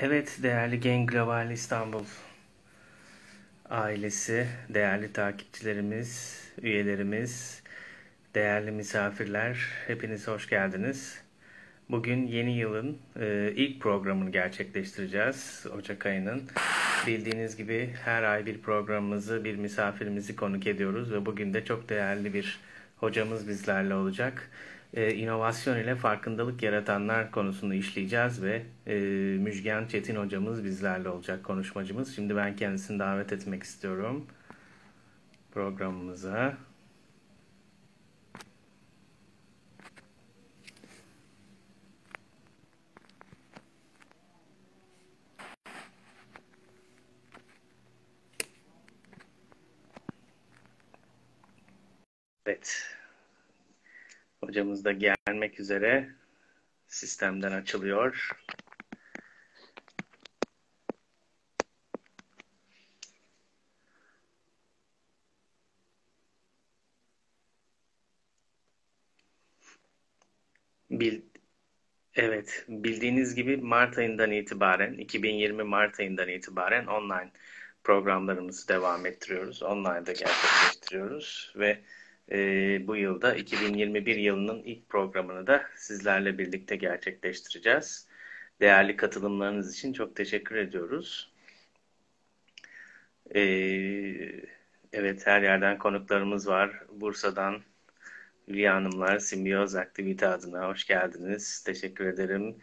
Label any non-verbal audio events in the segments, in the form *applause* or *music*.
Evet değerli Gen Global İstanbul ailesi, değerli takipçilerimiz, üyelerimiz, değerli misafirler, hepiniz hoş geldiniz. Bugün yeni yılın e, ilk programını gerçekleştireceğiz Ocak ayının. Bildiğiniz gibi her ay bir programımızı, bir misafirimizi konuk ediyoruz ve bugün de çok değerli bir hocamız bizlerle olacak e, inovasyon ile farkındalık yaratanlar konusunu işleyeceğiz ve e, Müjgan Çetin hocamız bizlerle olacak konuşmacımız. Şimdi ben kendisini davet etmek istiyorum programımıza. Evet. Hocamız da gelmek üzere. Sistemden açılıyor. Bil, evet, bildiğiniz gibi Mart ayından itibaren, 2020 Mart ayından itibaren online programlarımızı devam ettiriyoruz. Online'da gerçekleştiriyoruz ve e, bu yılda 2021 yılının ilk programını da sizlerle birlikte gerçekleştireceğiz. Değerli katılımlarınız için çok teşekkür ediyoruz. E, evet her yerden konuklarımız var. Bursa'dan Hülya Hanımlar, Simbiyoz Aktivite adına hoş geldiniz. Teşekkür ederim.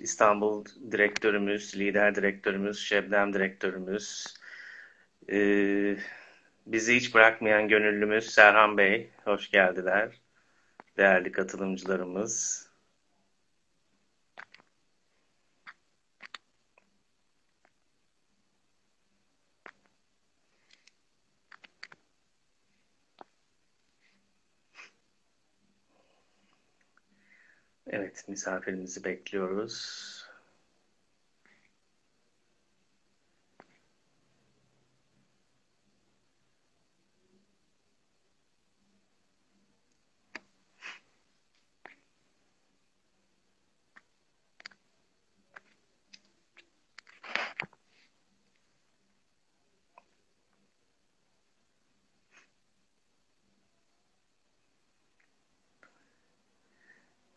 İstanbul direktörümüz, lider direktörümüz, Şebnem direktörümüz, e, Bizi hiç bırakmayan gönüllümüz Serhan Bey, hoş geldiler. Değerli katılımcılarımız. Evet, misafirimizi bekliyoruz.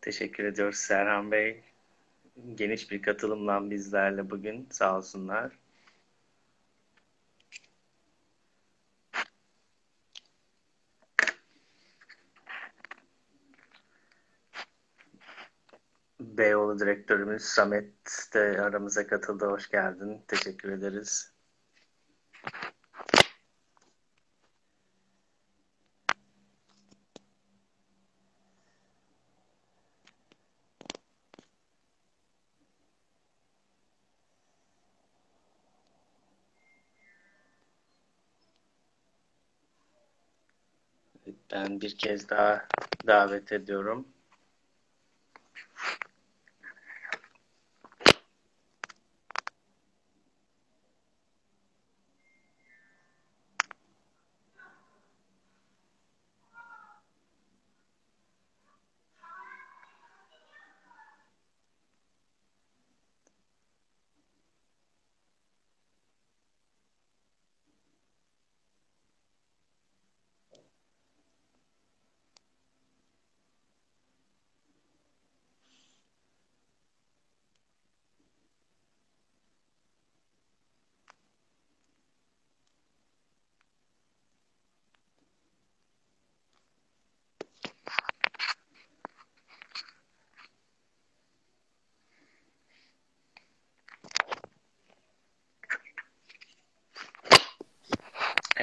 Teşekkür ediyoruz Serhan Bey. Geniş bir katılımla bizlerle bugün sağ olsunlar. Beyoğlu direktörümüz Samet de aramıza katıldı. Hoş geldin. Teşekkür ederiz. Ben bir kez daha davet ediyorum.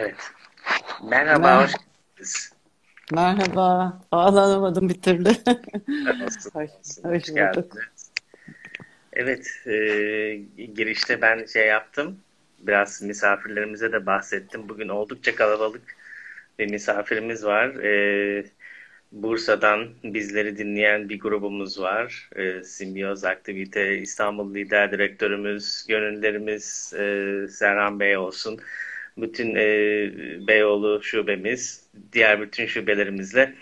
Evet. Merhaba, Mer hoş geldiniz. Merhaba. Bağlanamadım bir türlü. *laughs* Hoş, hoş bulduk. Evet, e, girişte ben şey yaptım. Biraz misafirlerimize de bahsettim. Bugün oldukça kalabalık bir misafirimiz var. E, Bursa'dan bizleri dinleyen bir grubumuz var. E, Simbiyoz Aktivite İstanbul Lider Direktörümüz, gönüllerimiz e, Serhan Bey olsun. Bütün e, Beyoğlu şubemiz, diğer bütün şubelerimizle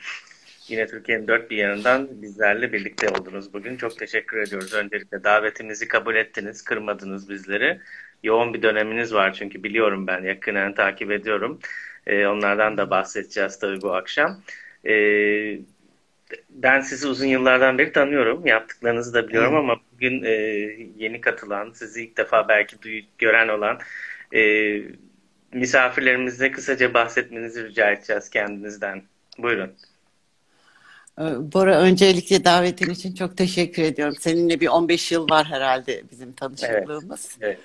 Yine Türkiye'nin dört bir yanından bizlerle birlikte oldunuz bugün. Çok teşekkür ediyoruz. Öncelikle davetimizi kabul ettiniz, kırmadınız bizleri. Yoğun bir döneminiz var çünkü biliyorum ben, yakından takip ediyorum. Ee, onlardan da bahsedeceğiz tabii bu akşam. Ee, ben sizi uzun yıllardan beri tanıyorum. Yaptıklarınızı da biliyorum ama bugün e, yeni katılan, sizi ilk defa belki duy, gören olan e, misafirlerimize kısaca bahsetmenizi rica edeceğiz kendinizden. Buyurun. Ee, Bora öncelikle davetin için çok teşekkür ediyorum. Seninle bir 15 yıl var herhalde bizim tanışıklığımız. Evet.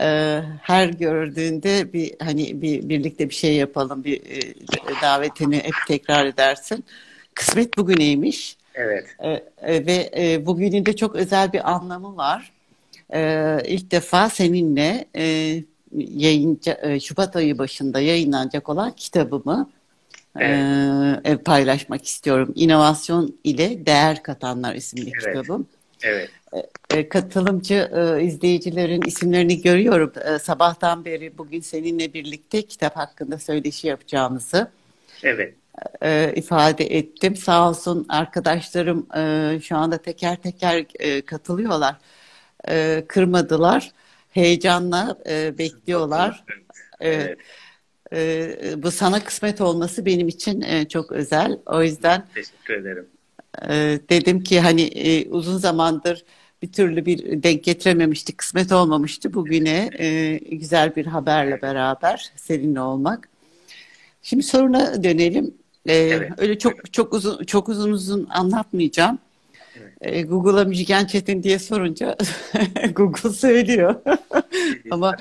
Ee, Her gördüğünde bir hani bir birlikte bir şey yapalım, bir e, davetini hep tekrar edersin. Kısmet bugüneymiş. Evet. Ee, e, Ve e, bugünün de çok özel bir anlamı var. Ee, İlk defa seninle e, yayınca, e, Şubat ayı başında yayınlanacak olan kitabımı Evet. e, paylaşmak istiyorum. İnovasyon ile Değer Katanlar isimli Evet. kitabım. Evet. E, Katılımcı e, izleyicilerin isimlerini görüyorum. E, Sabahtan beri bugün seninle birlikte kitap hakkında söyleşi yapacağımızı Evet. e, ifade ettim. Sağ olsun arkadaşlarım e, şu anda teker teker e, katılıyorlar. E, kırmadılar. Heyecanla e, bekliyorlar. *laughs* Evet. Evet. E, bu sana kısmet olması benim için e, çok özel. O yüzden Teşekkür ederim. e, dedim ki hani e, uzun zamandır bir türlü bir denk getirememiştik, kısmet olmamıştı. Bugüne e, güzel bir haberle beraber seninle olmak. Şimdi soruna dönelim. E, Evet. Öyle çok çok uzun çok uzun uzun anlatmayacağım. E, Google'a Müjgan Çetin diye sorunca *laughs* Google söylüyor. Ama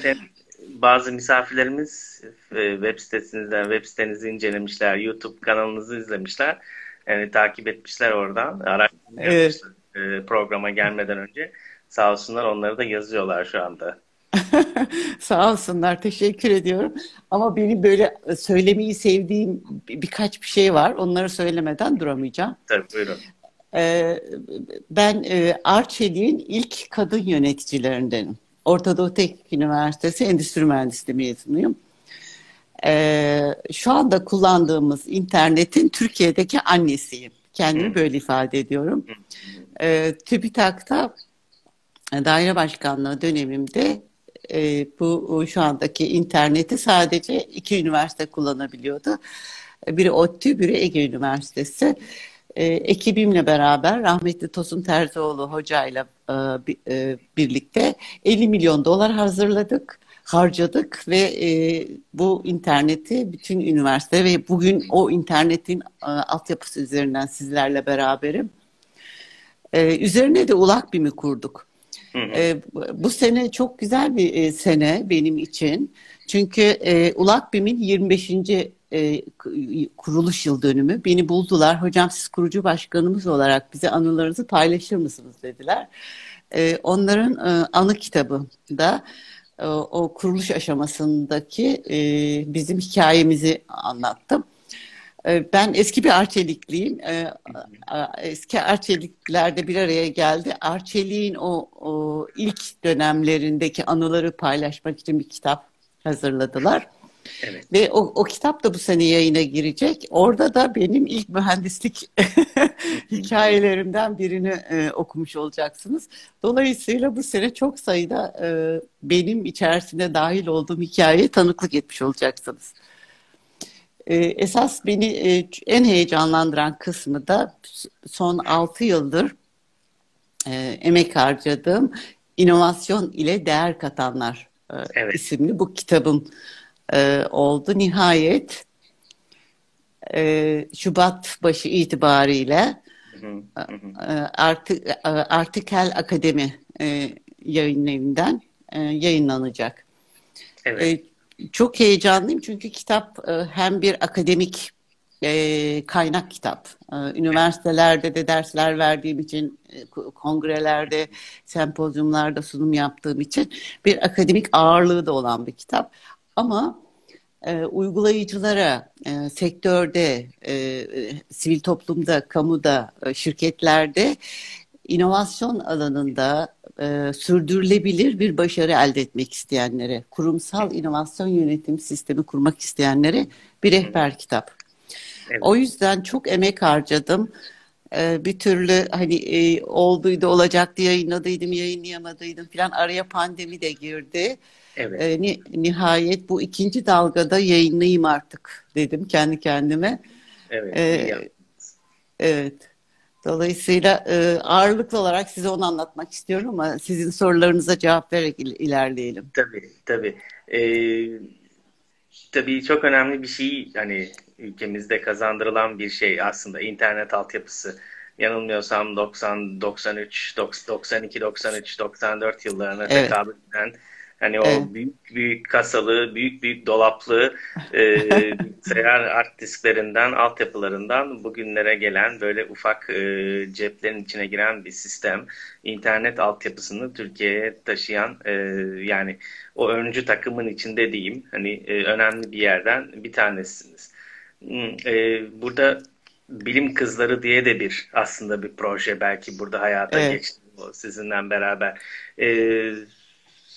bazı misafirlerimiz e, web sitesinizden, web sitenizi incelemişler, YouTube kanalınızı izlemişler. Yani takip etmişler oradan. Araştırma Evet. e, programa gelmeden önce. Sağ olsunlar onları da yazıyorlar şu anda. *laughs* Sağ olsunlar, teşekkür ediyorum. Ama benim böyle söylemeyi sevdiğim bir- birkaç bir şey var. Onları söylemeden duramayacağım. Tabii buyurun. Ee, ben e, Arçelik'in ilk kadın yöneticilerindenim. Orta Doğu Teknik Üniversitesi Endüstri Mühendisliği mezunuyum. Ee, şu anda kullandığımız internetin Türkiye'deki annesiyim. Kendimi böyle ifade ediyorum. Ee, TÜBİTAK'ta daire başkanlığı dönemimde e, bu şu andaki interneti sadece iki üniversite kullanabiliyordu. Biri ODTÜ, biri Ege Üniversitesi. E, ekibimle beraber rahmetli Tosun Terzioğlu hocayla e, e, birlikte 50 milyon dolar hazırladık, harcadık ve e, bu interneti bütün üniversite ve bugün o internetin e, altyapısı üzerinden sizlerle beraberim. E, üzerine de ULAKBİM'i kurduk. Hı hı. E, bu- sene çok güzel bir e, sene benim için. Çünkü e, ULAKBİM'in 25. e, kuruluş yıl dönümü. Beni buldular. Hocam siz kurucu başkanımız olarak bize anılarınızı paylaşır mısınız dediler. E, onların e, anı kitabı da e, o kuruluş aşamasındaki e, bizim hikayemizi anlattım. E, Ben eski bir Arçelikliyim. E, Eski Arçeliklerde bir araya geldi. Arçelik'in o, o ilk dönemlerindeki anıları paylaşmak için bir kitap hazırladılar. Evet. Ve o, o kitap da bu sene yayına girecek. Orada da benim ilk mühendislik *laughs* hikayelerimden birini e, okumuş olacaksınız. Dolayısıyla bu sene çok sayıda e, benim içerisinde dahil olduğum hikayeye tanıklık etmiş olacaksınız. E, esas beni e, en heyecanlandıran kısmı da son 6 yıldır e, emek harcadığım inovasyon ile değer katanlar e, Evet. isimli bu kitabım e, oldu. Nihayet e, Şubat başı itibariyle e, Arti- e, Artikel Akademi e, yayın evinden e, yayınlanacak. Evet. E, çok heyecanlıyım çünkü kitap e, hem bir akademik e, kaynak kitap. E, üniversitelerde de dersler verdiğim için, e, ko- kongrelerde, sempozyumlarda sunum yaptığım için bir akademik ağırlığı da olan bir kitap. Ama e, uygulayıcılara, e, sektörde, e, e, sivil toplumda, kamuda, e, şirketlerde inovasyon alanında e, sürdürülebilir bir başarı elde etmek isteyenlere, kurumsal inovasyon yönetim sistemi kurmak isteyenlere bir rehber kitap. Evet. O yüzden çok emek harcadım. Ee, bir türlü hani e, olduydu olacaktı yayınladıydım yayınlayamadıydım falan araya pandemi de girdi. Evet. Ni, nihayet bu ikinci dalgada yayınlayayım artık dedim kendi kendime. Evet. Ee, evet. Dolayısıyla e, ağırlıklı olarak size onu anlatmak istiyorum ama sizin sorularınıza cevap vererek il, ilerleyelim. Tabii tabii. Ee, tabii çok önemli bir şey hani ülkemizde kazandırılan bir şey aslında internet altyapısı. Yanılmıyorsam 90, 93, 92, 93, 94 yıllarına evet. tekabül eden Hani evet. o büyük büyük kasalı, büyük büyük dolaplı e, *laughs* bilgisayar art disklerinden, altyapılarından bugünlere gelen böyle ufak e, ceplerin içine giren bir sistem. internet altyapısını Türkiye'ye taşıyan e, yani o öncü takımın içinde diyeyim. Hani e, önemli bir yerden bir tanesiniz. Hmm, e, burada Bilim Kızları diye de bir aslında bir proje belki burada hayata evet. geçti sizinle beraber. E,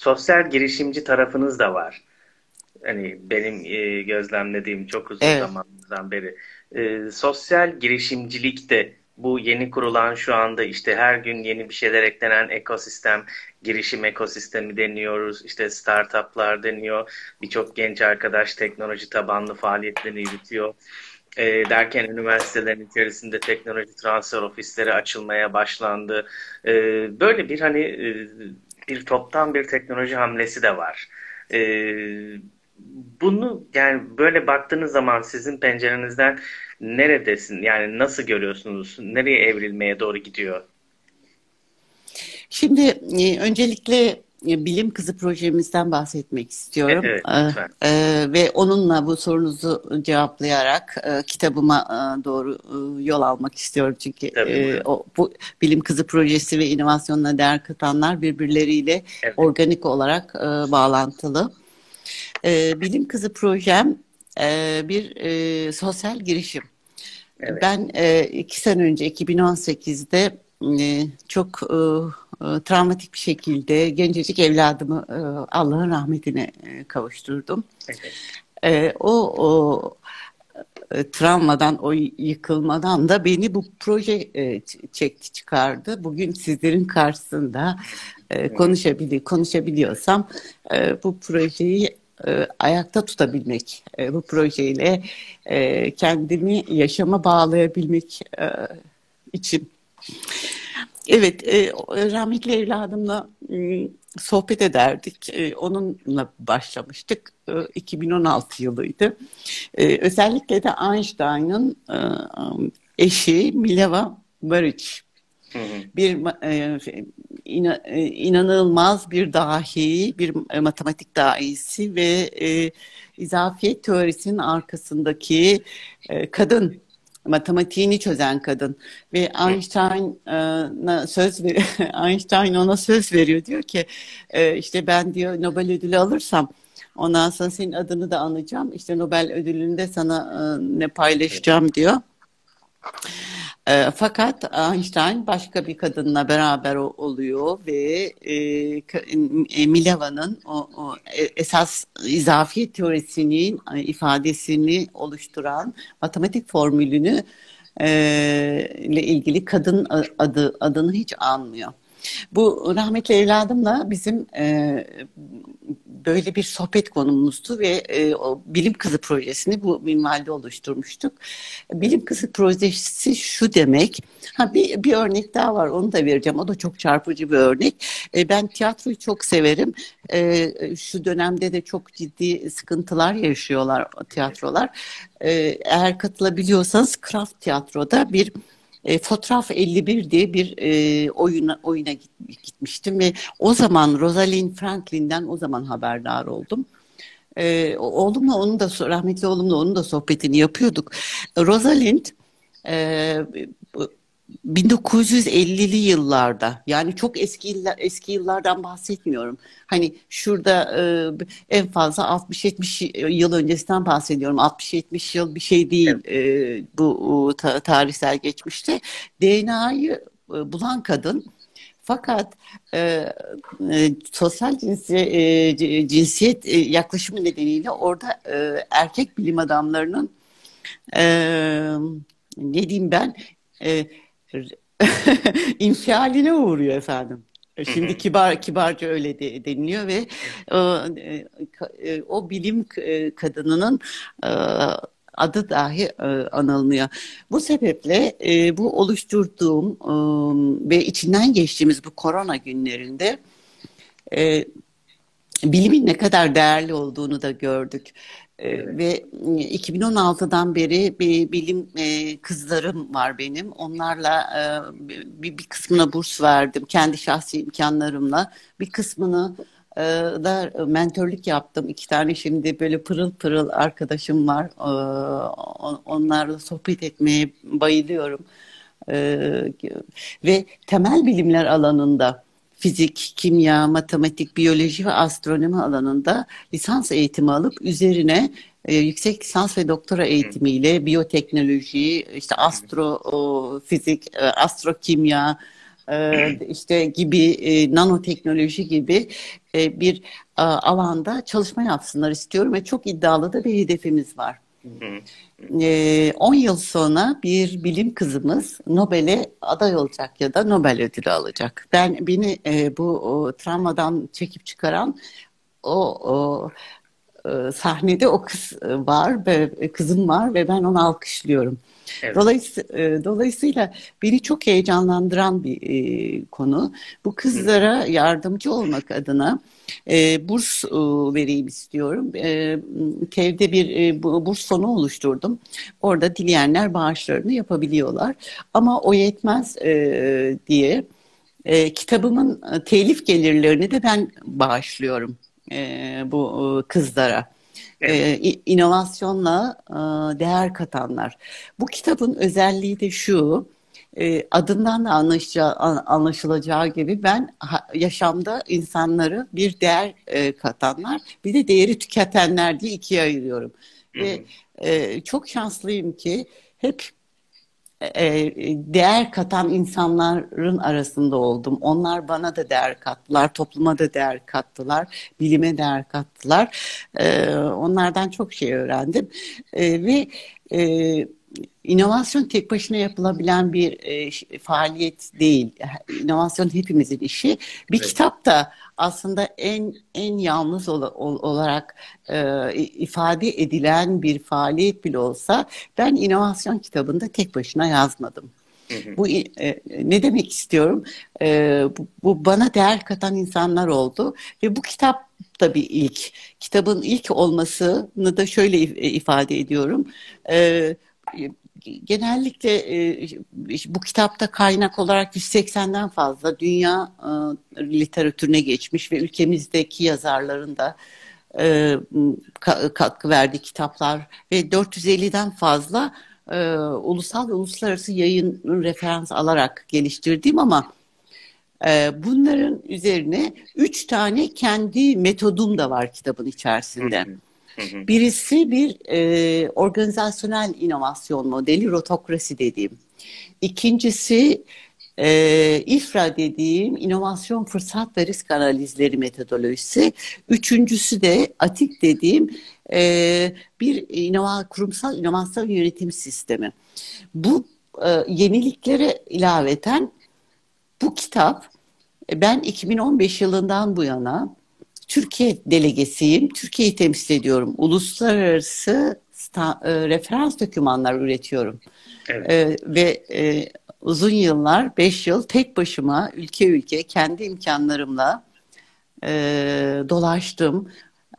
sosyal girişimci tarafınız da var. Hani benim e, gözlemlediğim çok uzun evet. zamandan beri. E, sosyal girişimcilik de bu yeni kurulan şu anda işte her gün yeni bir şeyler eklenen ekosistem, girişim ekosistemi deniyoruz. İşte startuplar deniyor. Birçok genç arkadaş teknoloji tabanlı faaliyetlerini yürütüyor. E, derken üniversitelerin içerisinde teknoloji transfer ofisleri açılmaya başlandı. E, böyle bir hani e, bir toptan bir teknoloji hamlesi de var. Ee, bunu yani böyle baktığınız zaman sizin pencerenizden neredesin? Yani nasıl görüyorsunuz? Nereye evrilmeye doğru gidiyor? Şimdi e, öncelikle bilim kızı projemizden bahsetmek istiyorum. Evet, evet, ee, ve onunla bu sorunuzu cevaplayarak e, kitabıma e, doğru e, yol almak istiyorum. Çünkü e, o, bu bilim kızı projesi ve inovasyonuna değer katanlar birbirleriyle evet. organik olarak e, bağlantılı. E, bilim kızı projem e, bir e, sosyal girişim. Evet. Ben e, iki sene önce 2018'de e, çok e, e, travmatik bir şekilde gencecik evladımı e, Allah'ın rahmetine e, kavuşturdum. Evet. o, o travmadan, o yıkılmadan da beni bu proje çekti çıkardı. Bugün sizlerin karşısında konuşabili konuşabiliyorsam bu projeyi ayakta tutabilmek, bu projeyle kendimi yaşama bağlayabilmek için Evet, e, rahmetli evladımla e, sohbet ederdik. E, onunla başlamıştık. E, 2016 yılıydı. E, özellikle de Einstein'ın e, eşi Mileva Baric. Bir e, ina, e, inanılmaz bir dahi, bir e, matematik dahisi ve e, izafiyet teorisinin arkasındaki e, kadın matematiğini çözen kadın. Ve Einstein'a söz ver *laughs* Einstein ona söz veriyor. Diyor ki e, işte ben diyor Nobel ödülü alırsam ondan sonra senin adını da anacağım. İşte Nobel ödülünü de sana e, ne paylaşacağım diyor. E, fakat Einstein başka bir kadınla beraber oluyor ve e, e, Mileva'nın o, o e, esas izafiyet teorisinin e, ifadesini oluşturan matematik formülünü e, ile ilgili kadın adı adını hiç anmıyor. Bu rahmetli evladımla bizim e, böyle bir sohbet konumuzdu ve e, o bilim kızı projesini bu minvalde oluşturmuştuk. Bilim kızı projesi şu demek. Ha bir, bir örnek daha var onu da vereceğim. O da çok çarpıcı bir örnek. E, ben tiyatroyu çok severim. E, şu dönemde de çok ciddi sıkıntılar yaşıyorlar tiyatrolar. E, eğer katılabiliyorsanız Kraft Tiyatro'da bir e, Fotoğraf 51 diye bir e, oyuna, oyuna gitmiştim ve o zaman Rosalind Franklin'den o zaman haberdar oldum. E, oğlumla onun da rahmetli oğlumla onun da sohbetini yapıyorduk. Rosalind e, 1950'li yıllarda yani çok eski yıllar, eski yıllardan bahsetmiyorum. Hani şurada e, en fazla 60-70 yıl öncesinden bahsediyorum. 60-70 yıl bir şey değil evet. e, bu ta, tarihsel geçmişte. DNA'yı e, bulan kadın fakat e, e, sosyal cinsi, e, cinsiyet e, yaklaşımı nedeniyle orada e, erkek bilim adamlarının e, ne diyeyim ben e, *laughs* infialine uğruyor efendim. Şimdi kibar kibarca öyle de, deniliyor ve e, e, o bilim e, kadınının e, adı dahi e, anılmıyor. Bu sebeple e, bu oluşturduğum e, ve içinden geçtiğimiz bu korona günlerinde e, bilimin ne kadar değerli olduğunu da gördük. Evet. Ve 2016'dan beri bir bilim e, kızlarım var benim. Onlarla e, bir, kısmına burs verdim. Kendi şahsi imkanlarımla. Bir kısmını e, da mentörlük yaptım. İki tane şimdi böyle pırıl pırıl arkadaşım var. Onlarla sohbet etmeye bayılıyorum. Ve temel bilimler alanında fizik, kimya, matematik, biyoloji ve astronomi alanında lisans eğitimi alıp üzerine e, yüksek lisans ve doktora eğitimiyle biyoteknoloji, işte astrofizik, e, astrokimya, e, işte gibi e, nanoteknoloji gibi e, bir e, alanda çalışma yapsınlar istiyorum ve çok iddialı da bir hedefimiz var. Hı hı. 10 ee, yıl sonra bir bilim kızımız Nobel'e aday olacak ya da Nobel ödülü alacak. Ben beni e, bu o, travmadan çekip çıkaran o, o e, sahnede o kız var ve kızım var ve ben onu alkışlıyorum. Evet. Dolayısıyla, e, dolayısıyla beni çok heyecanlandıran bir e, konu. Bu kızlara yardımcı olmak adına e, burs e, vereyim istiyorum. E, TEV'de bir e, burs fonu oluşturdum. Orada dileyenler bağışlarını yapabiliyorlar. Ama o yetmez e, diye e, kitabımın e, telif gelirlerini de ben bağışlıyorum e, bu e, kızlara. Evet. E, inovasyonla e, değer katanlar. Bu kitabın özelliği de şu, e, adından da anlaşılacağı, anlaşılacağı gibi ben ha, yaşamda insanları bir değer e, katanlar, bir de değeri tüketenler diye ikiye ayırıyorum. Ve e, çok şanslıyım ki hep e, değer katan insanların arasında oldum. Onlar bana da değer kattılar, topluma da değer kattılar, bilime değer kattılar. E, onlardan çok şey öğrendim. E, ve inovasyon tek başına yapılabilen bir faaliyet değil. İnovasyon hepimizin işi. Bir evet. kitap da aslında en en yalnız ol, ol, olarak e, ifade edilen bir faaliyet bile olsa ben inovasyon kitabında tek başına yazmadım. Bu e, ne demek istiyorum? E, bu, bu bana değer katan insanlar oldu ve bu kitap da bir ilk. Kitabın ilk olmasını da şöyle ifade ediyorum. E, genellikle e, bu kitapta kaynak olarak 180'den fazla dünya e, literatürüne geçmiş ve ülkemizdeki yazarların da e, katkı verdiği kitaplar ve 450'den fazla e, ulusal ve uluslararası yayın referans alarak geliştirdiğim ama e, bunların üzerine üç tane kendi metodum da var kitabın içerisinde. Hı hı. Birisi bir e, organizasyonel inovasyon modeli, rotokrasi dediğim. İkincisi e, İFRA dediğim inovasyon fırsat ve risk analizleri metodolojisi. Üçüncüsü de ATİK dediğim e, bir inova, kurumsal inovasyon yönetim sistemi. Bu e, yeniliklere ilaveten bu kitap e, ben 2015 yılından bu yana Türkiye delegesiyim. Türkiye'yi temsil ediyorum. Uluslararası e, referans dokümanlar üretiyorum. Evet. E, ve e, uzun yıllar, beş yıl tek başıma ülke ülke kendi imkanlarımla e, dolaştım.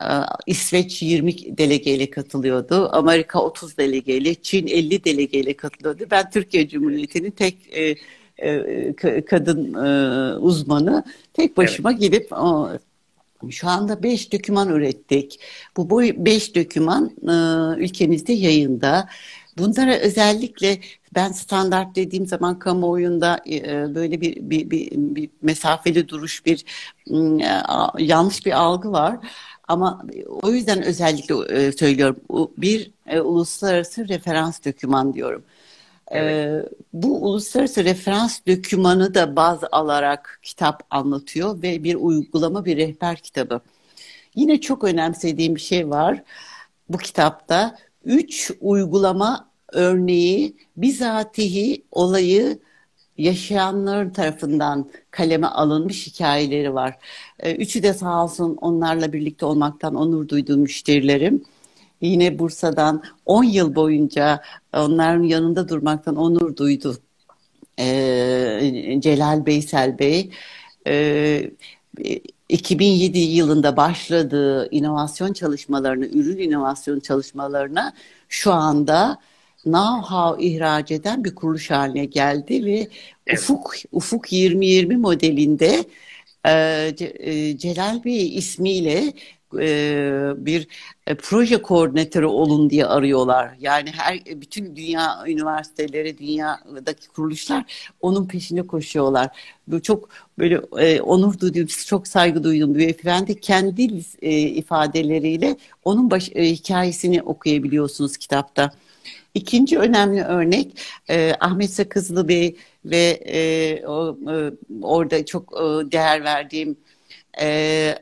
E, İsveç 20 delegeyle katılıyordu. Amerika 30 delegeyle, Çin 50 delegeyle katılıyordu. Ben Türkiye Cumhuriyeti'nin tek e, e, kadın e, uzmanı tek başıma evet. gidip şu anda beş döküman ürettik. Bu beş döküman e, ülkemizde yayında. Bunlara özellikle ben standart dediğim zaman kamuoyunda e, böyle bir, bir, bir, bir mesafeli duruş, bir e, yanlış bir algı var. Ama o yüzden özellikle söylüyorum. Bir uluslararası referans döküman diyorum. Evet. Ee, bu uluslararası referans dökümanı da bazı alarak kitap anlatıyor ve bir uygulama bir rehber kitabı. Yine çok önemsediğim bir şey var bu kitapta. üç uygulama örneği bizatihi olayı yaşayanlar tarafından kaleme alınmış hikayeleri var. Üçü de sağ olsun onlarla birlikte olmaktan onur duyduğum müşterilerim. Yine Bursa'dan 10 yıl boyunca onların yanında durmaktan onur duydu. Ee, Celal Beysel Bey. Ee, 2007 yılında başladığı inovasyon çalışmalarını, ürün inovasyon çalışmalarına şu anda know-how ihraç eden bir kuruluş haline geldi ve evet. Ufuk Ufuk 2020 modelinde e, e, Celal Bey ismiyle e, bir e, proje koordinatörü olun diye arıyorlar. Yani her bütün dünya üniversiteleri, dünyadaki kuruluşlar onun peşinde koşuyorlar. Bu çok böyle e, onur duyduğum, çok saygı duyduğum bir beyefendi kendi e, ifadeleriyle onun baş, e, hikayesini okuyabiliyorsunuz kitapta. İkinci önemli örnek e, Ahmet Sakızlı Bey ve e, o, e, orada çok e, değer verdiğim e,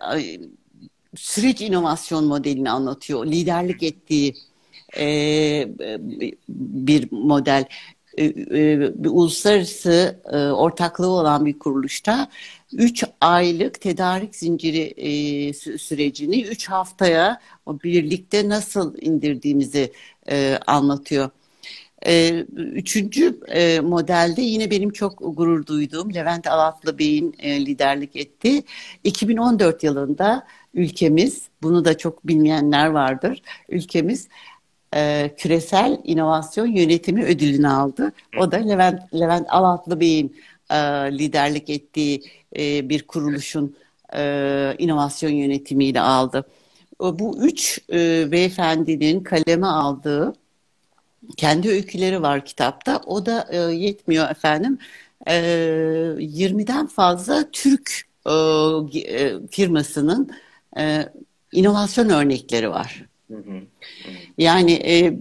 süreç inovasyon modelini anlatıyor. Liderlik ettiği e, bir model. E, e, bir uluslararası e, ortaklığı olan bir kuruluşta 3 aylık tedarik zinciri e, sürecini 3 haftaya birlikte nasıl indirdiğimizi e, anlatıyor. E, üçüncü e, modelde yine benim çok gurur duyduğum Levent Alatlı Bey'in e, liderlik etti. 2014 yılında ülkemiz, bunu da çok bilmeyenler vardır, ülkemiz e, küresel inovasyon yönetimi ödülünü aldı. O da Levent, Levent Alatlı Bey'in liderlik ettiği bir kuruluşun inovasyon yönetimiyle aldı. Bu üç beyefendinin kaleme aldığı kendi öyküleri var kitapta. O da e, yetmiyor efendim. E, 20'den fazla Türk e, e, firmasının e, inovasyon örnekleri var. Yani e,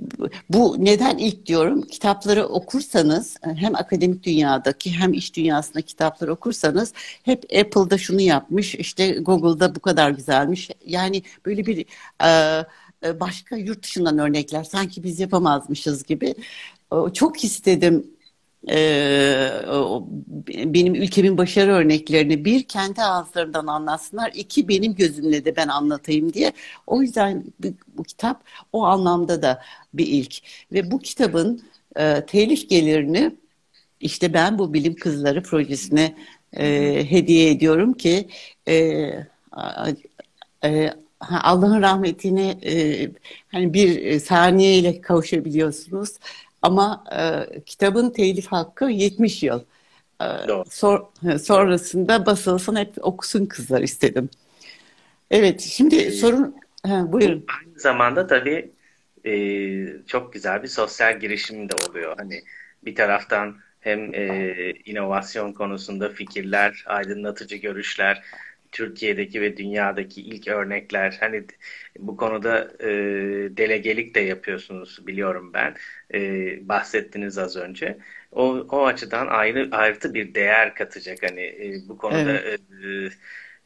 bu neden ilk diyorum kitapları okursanız hem akademik dünyadaki hem iş dünyasında kitapları okursanız hep Apple'da şunu yapmış işte Google'da bu kadar güzelmiş yani böyle bir e, e başka yurt dışından örnekler sanki biz yapamazmışız gibi. Çok istedim e, benim ülkemin başarı örneklerini bir kendi ağızlarından anlatsınlar, iki benim gözümle de ben anlatayım diye. O yüzden bu, kitap o anlamda da bir ilk. Ve bu kitabın e, telif gelirini işte ben bu bilim kızları projesine e, hediye ediyorum ki e, e, Allah'ın rahmetine e, hani bir saniyeyle kavuşabiliyorsunuz. Ama e, kitabın telif hakkı 70 yıl. E, sor, sonrasında basılsın hep okusun kızlar istedim. Evet şimdi ee, sorun he, buyurun. Aynı zamanda tabii e, çok güzel bir sosyal girişim de oluyor. Hani bir taraftan hem e, inovasyon konusunda fikirler, aydınlatıcı görüşler, Türkiye'deki ve dünyadaki ilk örnekler. Hani bu konuda e, delegelik de yapıyorsunuz biliyorum ben. E, bahsettiniz az önce. O, o açıdan ayrı artı bir değer katacak hani e, bu konuda evet.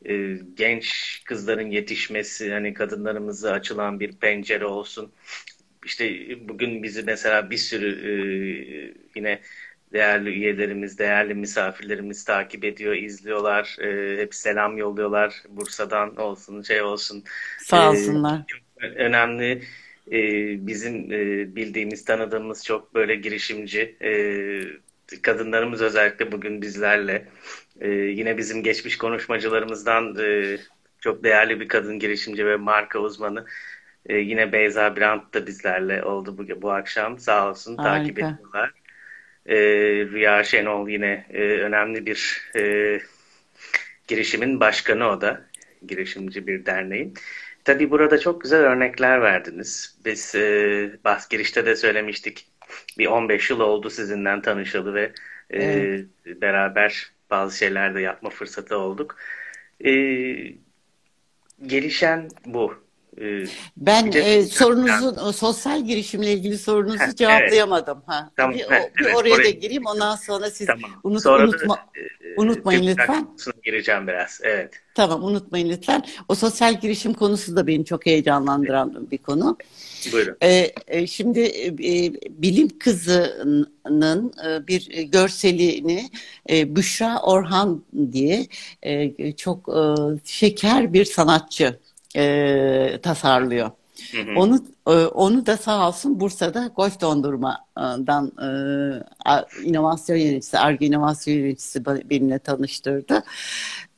e, e, genç kızların yetişmesi hani kadınlarımıza açılan bir pencere olsun. İşte bugün bizi mesela bir sürü e, yine değerli üyelerimiz, değerli misafirlerimiz takip ediyor, izliyorlar. E, hep selam yolluyorlar. Bursa'dan olsun, şey olsun. Sağ ee, olsunlar. E, önemli. E, bizim e, bildiğimiz, tanıdığımız çok böyle girişimci e, kadınlarımız özellikle bugün bizlerle. E, yine bizim geçmiş konuşmacılarımızdan e, çok değerli bir kadın girişimci ve marka uzmanı. E, yine Beyza Brandt da bizlerle oldu bu, bu akşam. Sağ olsun Harika. takip ediyorlar. E, Rüya Şenol yine e, önemli bir e, girişimin başkanı o da. Girişimci bir derneğin. Tabii burada çok güzel örnekler verdiniz. Biz e, bas girişte de söylemiştik. Bir 15 yıl oldu sizinden tanışalı ve e, evet. beraber bazı şeyler de yapma fırsatı olduk. E, gelişen bu. Ee, ben de, e, sorunuzu, yani. sosyal girişimle ilgili sorunuzu ha, cevaplayamadım. Evet. Ha. Tamam, bir, ha, bir evet, oraya oraya da gireyim ondan sonra siz tamam. unut, sonra unutma, da, e, unutmayın Türk lütfen. gireceğim biraz. Evet. Tamam unutmayın lütfen. O sosyal girişim konusu da beni çok heyecanlandıran evet. bir konu. Buyurun. Ee, e, şimdi e, e, bilim kızının e, bir görselini e, Büşra Orhan diye e, çok e, şeker bir sanatçı e, tasarlıyor. Hı hı. Onu e, onu da sağ olsun Bursa'da Golf Dondurma'dan e, inovasyon yöneticisi, ARGE inovasyon yöneticisi benimle tanıştırdı.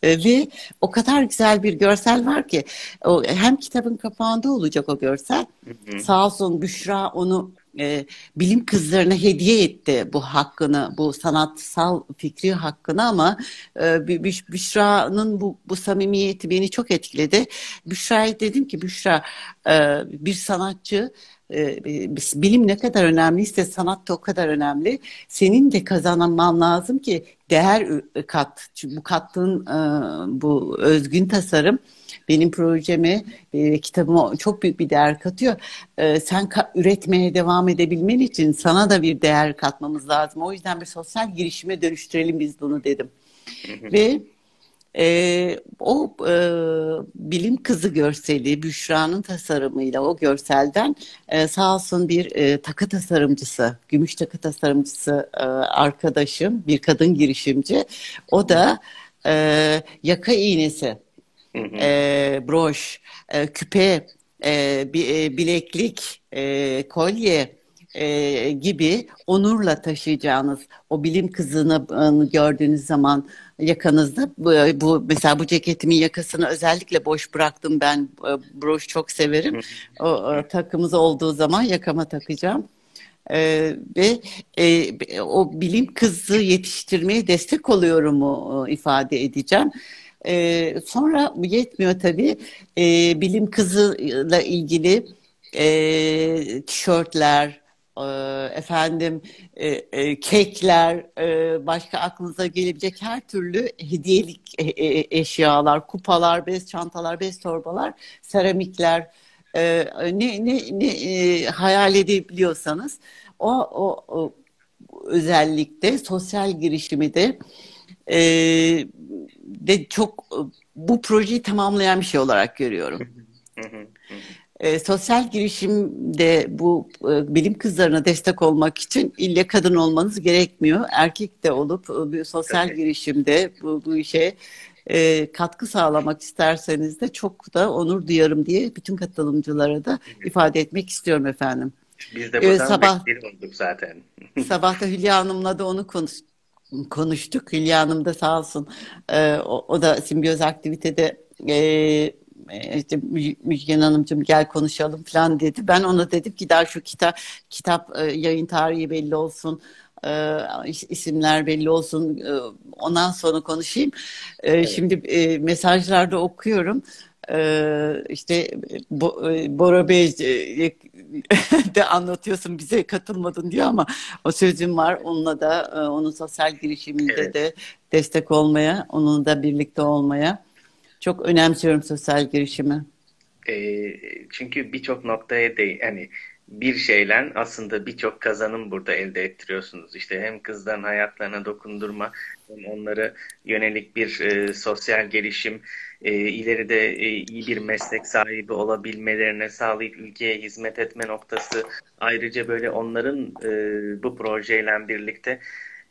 E, ve o kadar güzel bir görsel var ki o, hem kitabın kapağında olacak o görsel. Hı hı. Sağ olsun Büşra onu e, bilim kızlarına hediye etti bu hakkını, bu sanatsal fikri hakkını ama e, Büşra'nın bu, bu samimiyeti beni çok etkiledi. Büşra'ya dedim ki Büşra e, bir sanatçı e, bilim ne kadar önemliyse sanat da o kadar önemli. Senin de kazanman lazım ki değer kat. Çünkü bu kattığın e, bu özgün tasarım benim projeme, e, kitabıma çok büyük bir değer katıyor. E, sen üretmeye devam edebilmen için sana da bir değer katmamız lazım. O yüzden bir sosyal girişime dönüştürelim biz bunu dedim. Ve e, o e, bilim kızı görseli Büşra'nın tasarımıyla o görselden e, sağ olsun bir e, takı tasarımcısı, gümüş takı tasarımcısı e, arkadaşım, bir kadın girişimci. O da e, yaka iğnesi e, broş, e, küpe, e, bileklik, e, kolye e, gibi onurla taşıyacağınız o bilim kızını gördüğünüz zaman yakanızda bu, bu mesela bu ceketimin yakasını özellikle boş bıraktım ben broş çok severim. O, o takımız olduğu zaman yakama takacağım. Ee, ve e, o bilim kızı yetiştirmeye destek oluyorum mu ifade edeceğim. E, sonra yetmiyor tabii. E, bilim kızıyla ilgili e, tişörtler, e, efendim e, e, kekler, e, başka aklınıza gelebilecek her türlü hediyelik e, e, eşyalar, kupalar, bez çantalar, bez torbalar, seramikler, e, ne ne ne e, hayal edebiliyorsanız o, o, o özellikle sosyal girişimi de e, de çok bu projeyi tamamlayan bir şey olarak görüyorum. *laughs* e, sosyal girişimde bu e, bilim kızlarına destek olmak için ille kadın olmanız gerekmiyor. Erkek de olup e, bir sosyal girişimde bu, bu işe e, katkı sağlamak isterseniz de çok da onur duyarım diye bütün katılımcılara da ifade etmek istiyorum efendim. Biz de buradan ee, sabah, olduk zaten. sabah da Hülya Hanım'la da onu konuştuk konuştuk. Hülya Hanım da sağ olsun e, o, o da simbiyoz aktivitede e, işte Müjgan Hanımcığım gel konuşalım falan dedi. Ben ona dedim ki daha şu kitap kitap e, yayın tarihi belli olsun e, isimler belli olsun e, ondan sonra konuşayım. E, evet. Şimdi e, mesajlarda okuyorum. Ee, işte Bo, e, Bora Bey e, *laughs* de anlatıyorsun bize katılmadın diyor ama o sözüm var onunla da e, onun sosyal girişiminde evet. de destek olmaya, onunla da birlikte olmaya çok önemsiyorum sosyal girişimi. E, çünkü birçok noktaya değil hani bir şeyle aslında birçok kazanım burada elde ettiriyorsunuz. İşte hem kızların hayatlarına dokundurma hem onlara yönelik bir e, sosyal gelişim, e, ileride e, iyi bir meslek sahibi olabilmelerine sağlayıp ülkeye hizmet etme noktası. Ayrıca böyle onların e, bu projeyle birlikte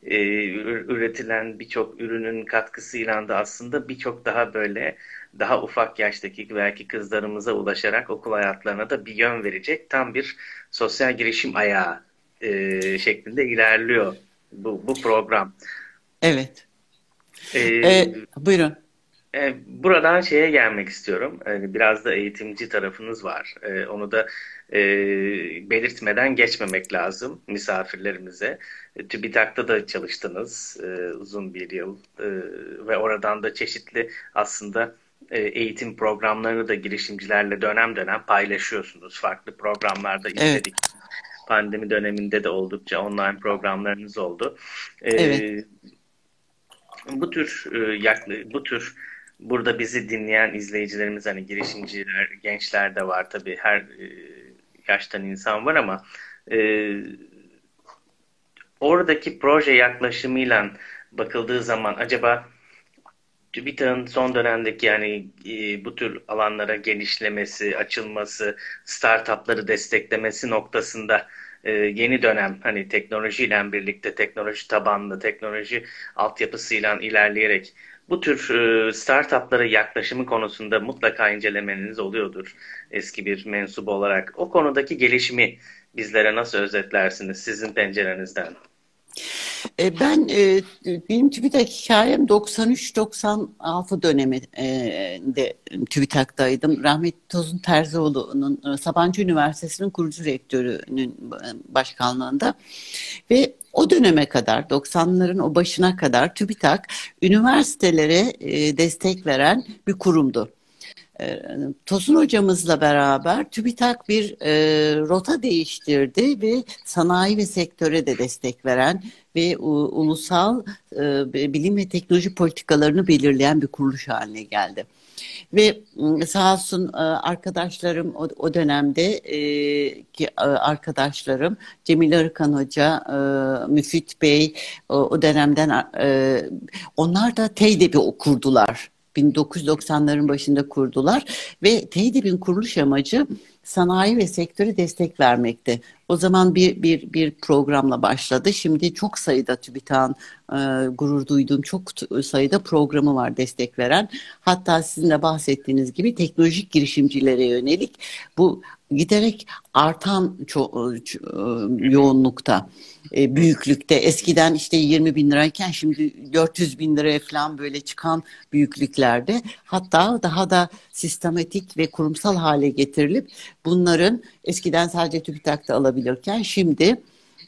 e, üretilen birçok ürünün katkısıyla da aslında birçok daha böyle daha ufak yaştaki belki kızlarımıza ulaşarak okul hayatlarına da bir yön verecek tam bir sosyal girişim ayağı e, şeklinde ilerliyor bu, bu program. Evet. Ee, ee, buyurun. E, buradan şeye gelmek istiyorum. E, biraz da eğitimci tarafınız var. E, onu da belirtmeden geçmemek lazım misafirlerimize. TÜBİTAK'ta da çalıştınız uzun bir yıl ve oradan da çeşitli aslında eğitim programlarını da girişimcilerle dönem dönem paylaşıyorsunuz. Farklı programlarda izledik. Evet. Pandemi döneminde de oldukça online programlarınız oldu. Evet. Bu tür bu tür burada bizi dinleyen izleyicilerimiz hani girişimciler, gençler de var. Tabii her e, yaştan insan var ama e, oradaki proje yaklaşımıyla bakıldığı zaman acaba TÜBİTAK'ın son dönemdeki yani e, bu tür alanlara genişlemesi, açılması, startupları desteklemesi noktasında e, yeni dönem hani teknolojiyle birlikte teknoloji tabanlı, teknoloji altyapısıyla ilerleyerek bu tür e, startuplara yaklaşımı konusunda mutlaka incelemeniniz oluyordur eski bir mensup olarak. O konudaki gelişimi bizlere nasıl özetlersiniz sizin pencerenizden? E, ben e, benim TÜBİTAK hikayem 93-96 döneminde TÜBİTAK'taydım. Rahmetli Tozun Terzioğlu'nun e, Sabancı Üniversitesi'nin kurucu rektörünün başkanlığında ve o döneme kadar 90'ların o başına kadar TÜBİTAK üniversitelere destek veren bir kurumdu. E, Tosun hocamızla beraber TÜBİTAK bir e, rota değiştirdi ve sanayi ve sektöre de destek veren ve u, ulusal e, bilim ve teknoloji politikalarını belirleyen bir kuruluş haline geldi. Ve sağ olsun e, arkadaşlarım o, dönemde e, ki e, arkadaşlarım Cemil Arıkan Hoca, Müfit Bey o, dönemden onlar da TEYDEB'i okurdular 1990'ların başında kurdular ve TEDİB'in kuruluş amacı sanayi ve sektöre destek vermekti. O zaman bir bir bir programla başladı. Şimdi çok sayıda TÜBİTAK'ın e, gurur duyduğum çok sayıda programı var destek veren. Hatta sizin de bahsettiğiniz gibi teknolojik girişimcilere yönelik bu giderek artan ço- e, yoğunlukta, e, büyüklükte. Eskiden işte 20 bin lirayken şimdi 400 bin liraya falan böyle çıkan büyüklüklerde. Hatta daha da sistematik ve kurumsal hale getirilip bunların eskiden sadece TÜBİTAK'ta alabilirken şimdi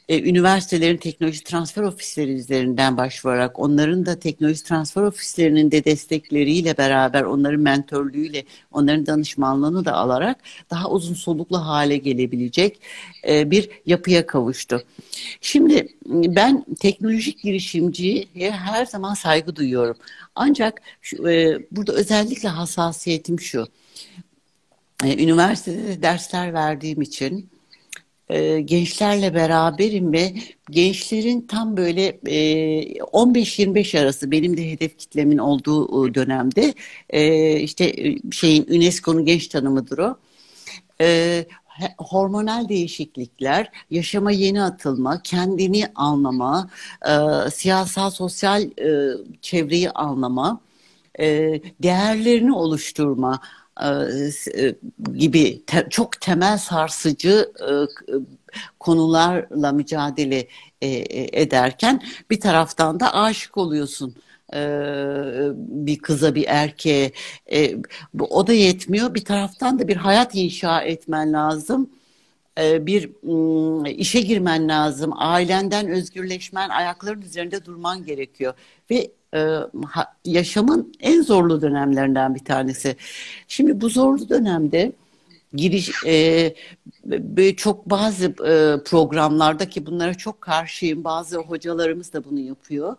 e, üniversitelerin teknoloji transfer ofisleri üzerinden başvurarak onların da teknoloji transfer ofislerinin de destekleriyle beraber onların mentorluğuyla onların danışmanlığını da alarak daha uzun soluklu hale gelebilecek e, bir yapıya kavuştu. Şimdi ben teknolojik girişimciye her zaman saygı duyuyorum. Ancak şu, e, burada özellikle hassasiyetim şu. E, üniversitede dersler verdiğim için e, gençlerle beraberim ve gençlerin tam böyle e, 15-25 arası benim de hedef kitlemin olduğu dönemde e, işte e, şeyin UNESCO'nun genç tanımıdır o. E, hormonal değişiklikler, yaşama yeni atılma, kendini anlama, e, siyasal sosyal e, çevreyi anlama, e, değerlerini oluşturma, e, gibi te, çok temel sarsıcı e, konularla mücadele e, ederken bir taraftan da aşık oluyorsun bir kıza bir erkeğe. O da yetmiyor. Bir taraftan da bir hayat inşa etmen lazım. Bir işe girmen lazım. Ailenden özgürleşmen ayakların üzerinde durman gerekiyor. Ve e, yaşamın en zorlu dönemlerinden bir tanesi. Şimdi bu zorlu dönemde giriş e, çok bazı e, programlarda ki bunlara çok karşıyım bazı hocalarımız da bunu yapıyor.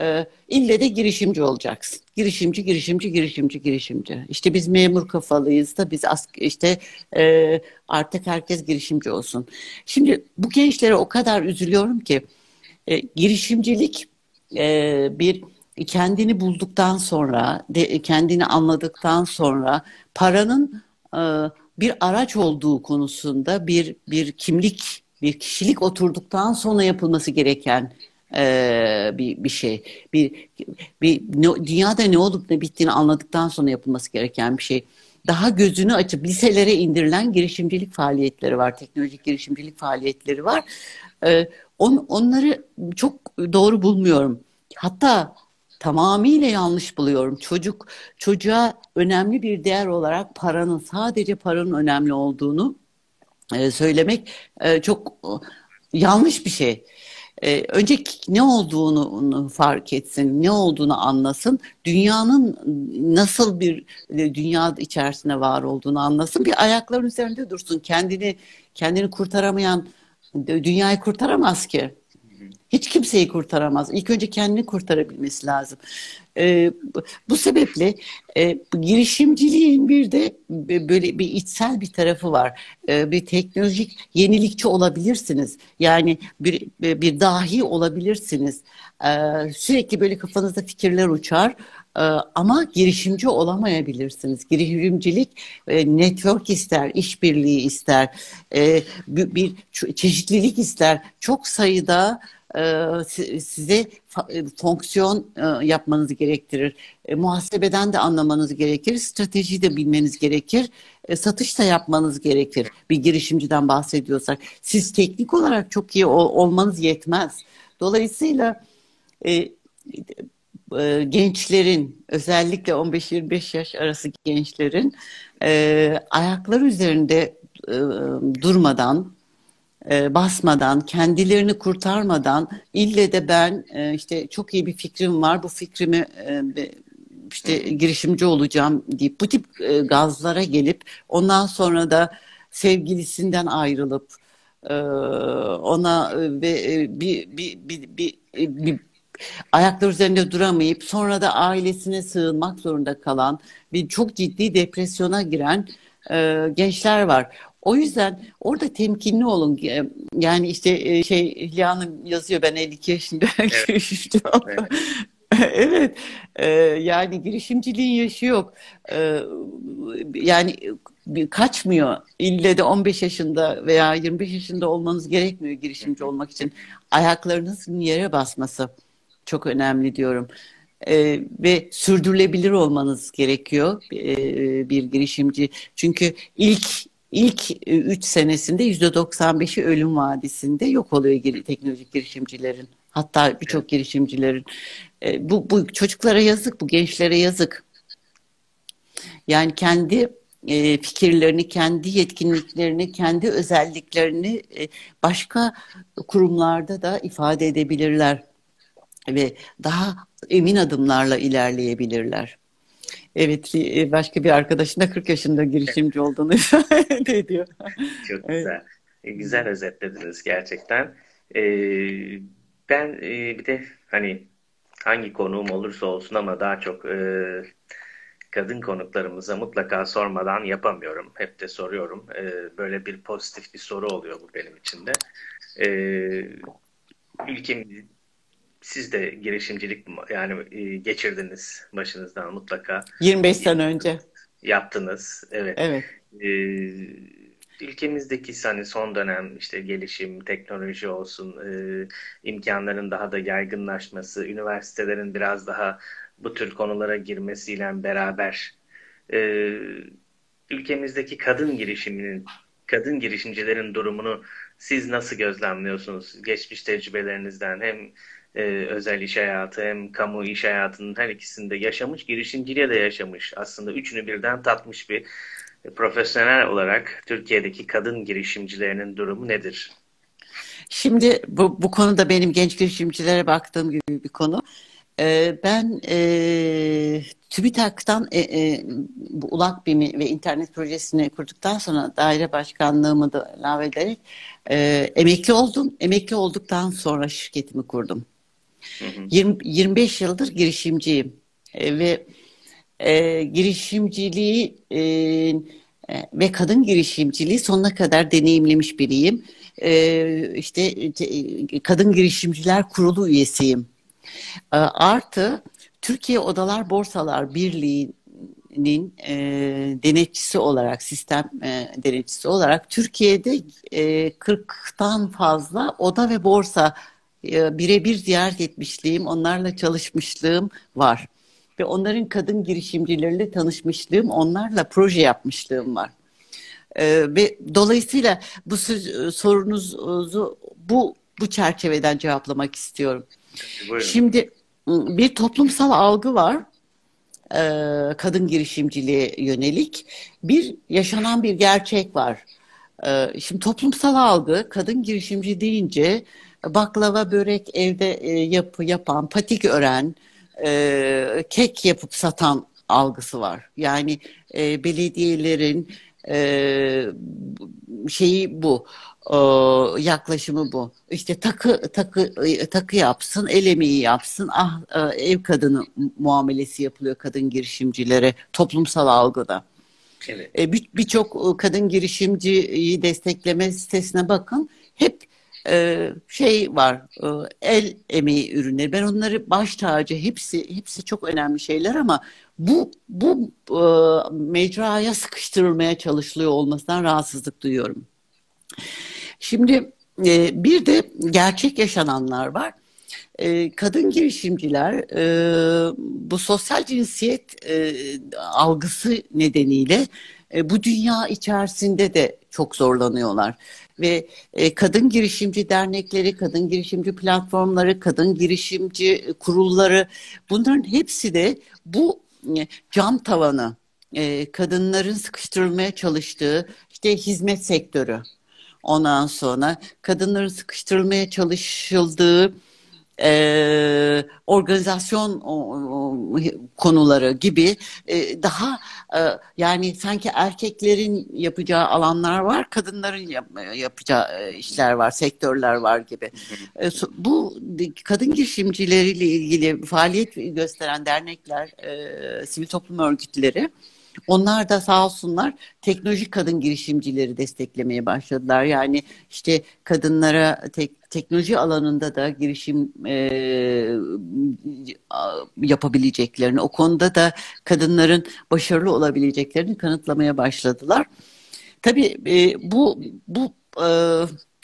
E, ille de girişimci olacaksın. Girişimci, girişimci, girişimci, girişimci. İşte biz memur kafalıyız da biz as işte e, artık herkes girişimci olsun. Şimdi bu gençlere o kadar üzülüyorum ki e, girişimcilik e, bir kendini bulduktan sonra, de, kendini anladıktan sonra paranın e, bir araç olduğu konusunda bir bir kimlik, bir kişilik oturduktan sonra yapılması gereken e, bir bir şey. Bir bir ne, dünyada ne olup ne bittiğini anladıktan sonra yapılması gereken bir şey. Daha gözünü açıp liselere indirilen girişimcilik faaliyetleri var, teknolojik girişimcilik faaliyetleri var. E, on, onları çok doğru bulmuyorum. Hatta tamamıyla yanlış buluyorum. Çocuk çocuğa önemli bir değer olarak paranın sadece paranın önemli olduğunu e, söylemek e, çok e, yanlış bir şey. E, önce ne olduğunu fark etsin, ne olduğunu anlasın, dünyanın nasıl bir e, dünya içerisinde var olduğunu anlasın, bir ayakların üzerinde dursun. Kendini kendini kurtaramayan dünyayı kurtaramaz ki Hiç kimseyi kurtaramaz. İlk önce kendini kurtarabilmesi lazım. E, bu sebeple e, girişimciliğin bir de böyle bir içsel bir tarafı var. E, bir teknolojik yenilikçi olabilirsiniz. Yani bir, bir dahi olabilirsiniz. E, sürekli böyle kafanızda fikirler uçar. Ama girişimci olamayabilirsiniz. Girişimcilik e, network ister, işbirliği ister, bir çeşitlilik ister. Çok sayıda size fonksiyon yapmanız gerektirir. Muhasebeden de anlamanız gerekir, strateji de bilmeniz gerekir, satış da yapmanız gerekir. Bir girişimciden bahsediyorsak. Siz teknik olarak çok iyi olmanız yetmez. Dolayısıyla e, gençlerin özellikle 15-25 yaş arası gençlerin e, ayaklar üzerinde e, durmadan e, basmadan, kendilerini kurtarmadan ille de ben e, işte çok iyi bir fikrim var, bu fikrimi e, işte girişimci olacağım deyip bu tip gazlara gelip ondan sonra da sevgilisinden ayrılıp ona ve bir, bir, bir, bir, bir ayaklar üzerinde duramayıp sonra da ailesine sığınmak zorunda kalan bir çok ciddi depresyona giren gençler var. O yüzden orada temkinli olun. Yani işte e, şey Hülya Hanım yazıyor ben 52 yaşında *laughs* evet. evet. *laughs* evet. E, yani girişimciliğin yaşı yok. E, yani kaçmıyor. İlle de 15 yaşında veya 25 yaşında olmanız gerekmiyor girişimci olmak için. Ayaklarınızın yere basması çok önemli diyorum. E, ve sürdürülebilir olmanız gerekiyor e, bir girişimci. Çünkü ilk ilk 3 senesinde yüzde 95'i ölüm vadisinde yok oluyor geri, teknolojik girişimcilerin. Hatta birçok girişimcilerin. E, bu, bu çocuklara yazık, bu gençlere yazık. Yani kendi e, fikirlerini, kendi yetkinliklerini, kendi özelliklerini e, başka kurumlarda da ifade edebilirler ve daha emin adımlarla ilerleyebilirler. Evet, e, başka bir arkadaşın da 40 yaşında girişimci olduğunu *laughs* ifade ediyor. Çok güzel. Evet. Güzel özetlediniz gerçekten. Ee, ben e, bir de hani hangi konuğum olursa olsun ama daha çok e, kadın konuklarımıza mutlaka sormadan yapamıyorum. Hep de soruyorum. E, böyle bir pozitif bir soru oluyor bu benim için de. E, ülkemiz, siz de girişimcilik yani e, geçirdiniz başınızdan mutlaka. 25 sene önce. Yaptınız. Evet. Evet. Ee, ülkemizdeki hani son dönem işte gelişim, teknoloji olsun, e, imkanların daha da yaygınlaşması, üniversitelerin biraz daha bu tür konulara girmesiyle beraber e, ülkemizdeki kadın girişiminin, kadın girişimcilerin durumunu siz nasıl gözlemliyorsunuz? Geçmiş tecrübelerinizden hem e, özel iş hayatı hem kamu iş hayatının her ikisinde yaşamış, girişimciliğe de yaşamış. Aslında üçünü birden tatmış bir e, profesyonel olarak Türkiye'deki kadın girişimcilerinin durumu nedir? Şimdi bu, bu konuda benim genç girişimcilere baktığım gibi bir konu. Ee, ben e, TÜBİTAK'tan e, e, bu ULAK BİM'i ve internet projesini kurduktan sonra daire başkanlığımı da ilave ederek e, emekli oldum. Emekli olduktan sonra şirketimi kurdum. 20, 25 yıldır girişimciyim e, ve e, girişimciliği e, e, ve kadın girişimciliği sonuna kadar deneyimlemiş biriyim. E, işte te, Kadın Girişimciler Kurulu üyesiyim. E, artı Türkiye Odalar Borsalar Birliği'nin e, denetçisi olarak, sistem e, denetçisi olarak Türkiye'de e, 40'tan fazla oda ve borsa e, birebir ziyaret etmişliğim, onlarla çalışmışlığım var. Ve onların kadın girişimcileriyle tanışmışlığım, onlarla proje yapmışlığım var. Ee, ve dolayısıyla bu söz, sorunuzu bu bu çerçeveden cevaplamak istiyorum. Buyurun. Şimdi bir toplumsal algı var e, kadın girişimciliğe yönelik. Bir yaşanan bir gerçek var. E, şimdi toplumsal algı kadın girişimci deyince baklava, börek evde e, yapı yapan, patik ören, e, kek yapıp satan algısı var. Yani e, belediyelerin e, şeyi bu e, yaklaşımı bu. İşte takı takı takı yapsın, el emeği yapsın. Ah e, ev kadını muamelesi yapılıyor kadın girişimcilere toplumsal algıda. Evet. E, Birçok kadın girişimciyi destekleme sitesine bakın. E, şey var e, el emeği ürünleri ben onları baş tacı hepsi hepsi çok önemli şeyler ama bu bu e, mecraya sıkıştırılmaya çalışılıyor olmasından rahatsızlık duyuyorum. Şimdi bir de gerçek yaşananlar var. Kadın girişimciler bu sosyal cinsiyet algısı nedeniyle bu dünya içerisinde de çok zorlanıyorlar ve e, kadın girişimci dernekleri, kadın girişimci platformları, kadın girişimci kurulları bunların hepsi de bu e, cam tavanı e, kadınların sıkıştırılmaya çalıştığı işte hizmet sektörü. Ondan sonra kadınların sıkıştırılmaya çalışıldığı e, organizasyon o, konuları gibi e, daha e, yani sanki erkeklerin yapacağı alanlar var, kadınların yap, yapacağı işler var, sektörler var gibi. E, bu kadın girişimcileriyle ilgili faaliyet gösteren dernekler, e, sivil toplum örgütleri onlar da sağ olsunlar teknolojik kadın girişimcileri desteklemeye başladılar. Yani işte kadınlara tek, teknoloji alanında da girişim e, yapabileceklerini, o konuda da kadınların başarılı olabileceklerini kanıtlamaya başladılar. Tabii e, bu bu e,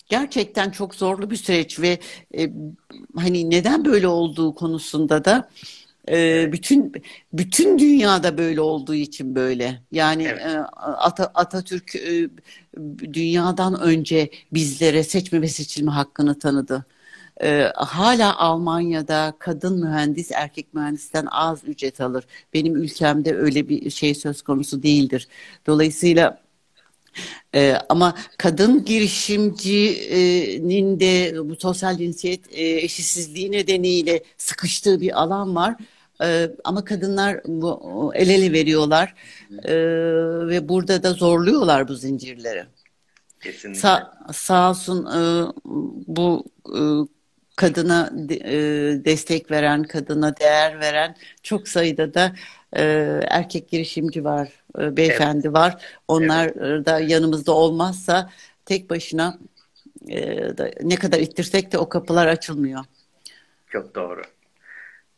gerçekten çok zorlu bir süreç ve e, hani neden böyle olduğu konusunda da ee, bütün bütün dünyada böyle olduğu için böyle. Yani evet. e, Ata, Atatürk e, dünyadan önce bizlere seçme ve seçilme hakkını tanıdı. E, hala Almanya'da kadın mühendis erkek mühendisten az ücret alır. Benim ülkemde öyle bir şey söz konusu değildir. Dolayısıyla ee, ama kadın girişimcinin de bu sosyal cinsiyet e, eşitsizliği nedeniyle sıkıştığı bir alan var. Ee, ama kadınlar bu, el ele veriyorlar ee, ve burada da zorluyorlar bu zincirleri. Kesinlikle. Sa sağ olsun e, bu e, kadına e, destek veren, kadına değer veren çok sayıda da e, erkek girişimci var, e, beyefendi evet. var. Onlar evet. da yanımızda olmazsa tek başına e, da, ne kadar ittirsek de o kapılar açılmıyor. Çok doğru.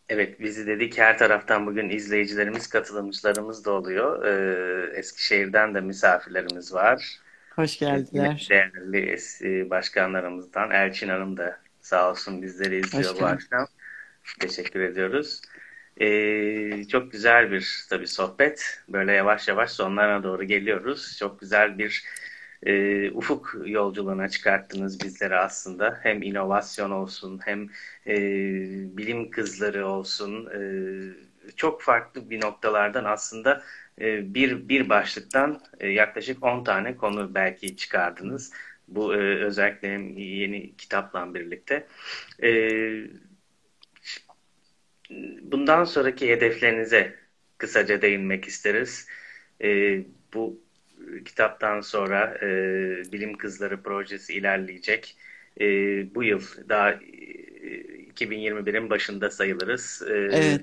Evet bizi dedik her taraftan bugün izleyicilerimiz, katılımcılarımız da oluyor. Ee, Eskişehir'den de misafirlerimiz var. Hoş geldiler. Değerli başkanlarımızdan Elçin Hanım da sağ olsun bizleri izliyor bu akşam. Teşekkür ediyoruz. Ee, çok güzel bir tabii sohbet. Böyle yavaş yavaş sonlarına doğru geliyoruz. Çok güzel bir e, ufuk yolculuğuna çıkarttınız bizleri aslında. Hem inovasyon olsun hem e, bilim kızları olsun. E, çok farklı bir noktalardan aslında e, bir, bir başlıktan e, yaklaşık 10 tane konu belki çıkardınız. Bu e, özellikle yeni kitapla birlikte. E, bundan sonraki hedeflerinize kısaca değinmek isteriz. E, bu kitaptan sonra e, Bilim Kızları projesi ilerleyecek. E, bu yıl daha e, 2021'in başında sayılırız. E, evet.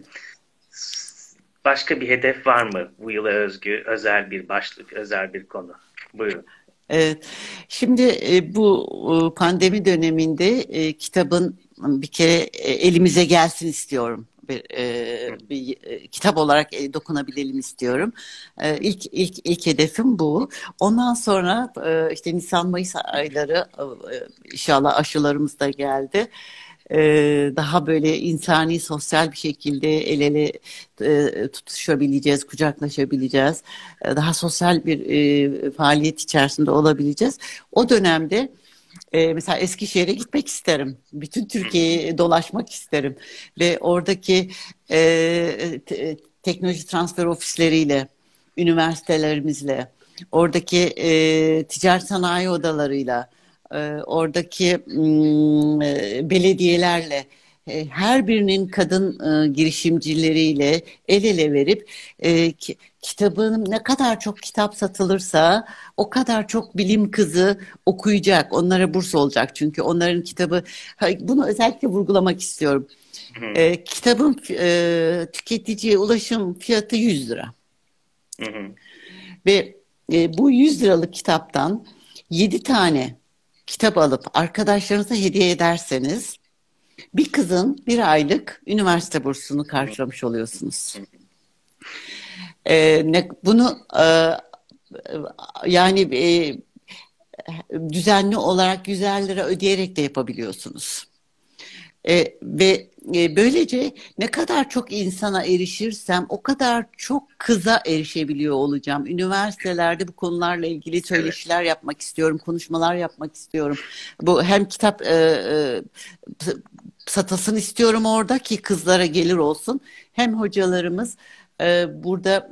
Başka bir hedef var mı bu yıla özgü, özel bir başlık, özel bir konu? Buyurun. Evet. Şimdi e, bu e, pandemi döneminde e, kitabın bir kere elimize gelsin istiyorum bir, e, bir e, kitap olarak e, dokunabilelim istiyorum. E, ilk ilk ilk hedefim bu. Ondan sonra e, işte Nisan Mayıs ayları e, inşallah aşılarımız da geldi e, daha böyle insani, sosyal bir şekilde el ele e, tutuşabileceğiz, kucaklaşabileceğiz. E, daha sosyal bir e, faaliyet içerisinde olabileceğiz. O dönemde e, mesela Eskişehir'e gitmek isterim. Bütün Türkiye'yi dolaşmak isterim. Ve oradaki e, te, teknoloji transfer ofisleriyle, üniversitelerimizle, oradaki e, ticaret sanayi odalarıyla, e, oradaki e, belediyelerle e, her birinin kadın e, girişimcileriyle el ele verip e, ki, kitabın ne kadar çok kitap satılırsa o kadar çok bilim kızı okuyacak. Onlara burs olacak çünkü onların kitabı bunu özellikle vurgulamak istiyorum. E, kitabın e, tüketiciye ulaşım fiyatı 100 lira. Hı hı. Ve e, bu 100 liralık kitaptan 7 tane kitap alıp arkadaşlarınıza hediye ederseniz bir kızın bir aylık üniversite bursunu karşılamış oluyorsunuz. E, ne, bunu e, yani e, düzenli olarak 150 lira ödeyerek de yapabiliyorsunuz. E, ve e, böylece ne kadar çok insana erişirsem o kadar çok kıza erişebiliyor olacağım. Üniversitelerde bu konularla ilgili söyleşiler evet. yapmak istiyorum, konuşmalar yapmak istiyorum. Bu hem kitap e, e, satılsın istiyorum orada ki kızlara gelir olsun. Hem hocalarımız e, burada